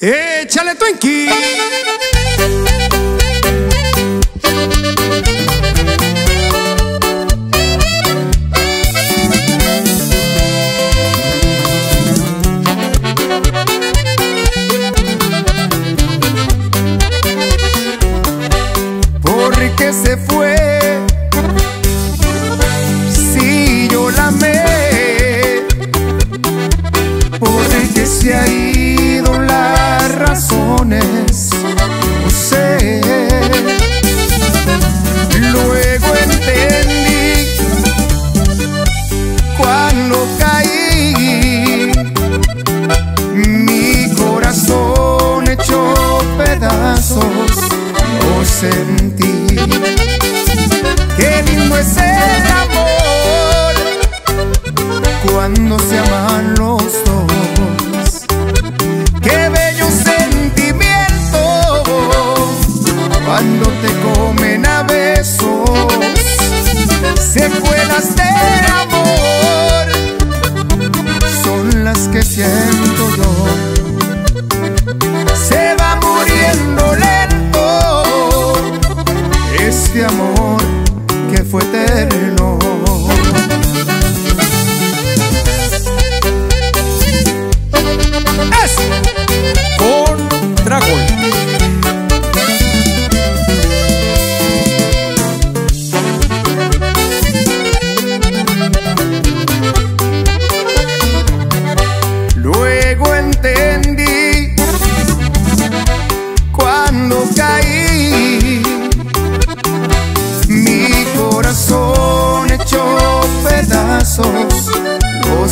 Échale Twinkie. Sé. Luego entendí. Cuando caí. Mi corazón hecho pedazos. Lo sentí. Qué lindo es el amor cuando se aman cuando te comen a besos. Secuelas de amor son las que siento yo.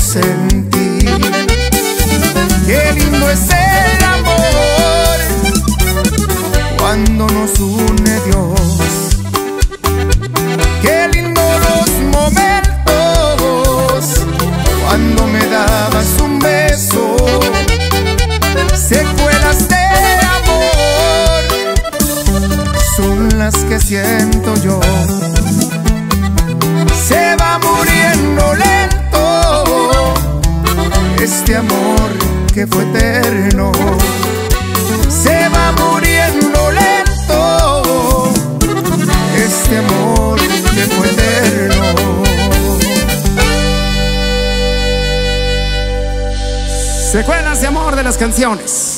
Sentí. Qué lindo es el amor cuando nos une Dios. Qué lindo los momentos cuando me dabas un beso. Secuelas de amor son las que siento este amor que fue eterno. Se va muriendo lento este amor que fue eterno. Secuelas de amor de las canciones.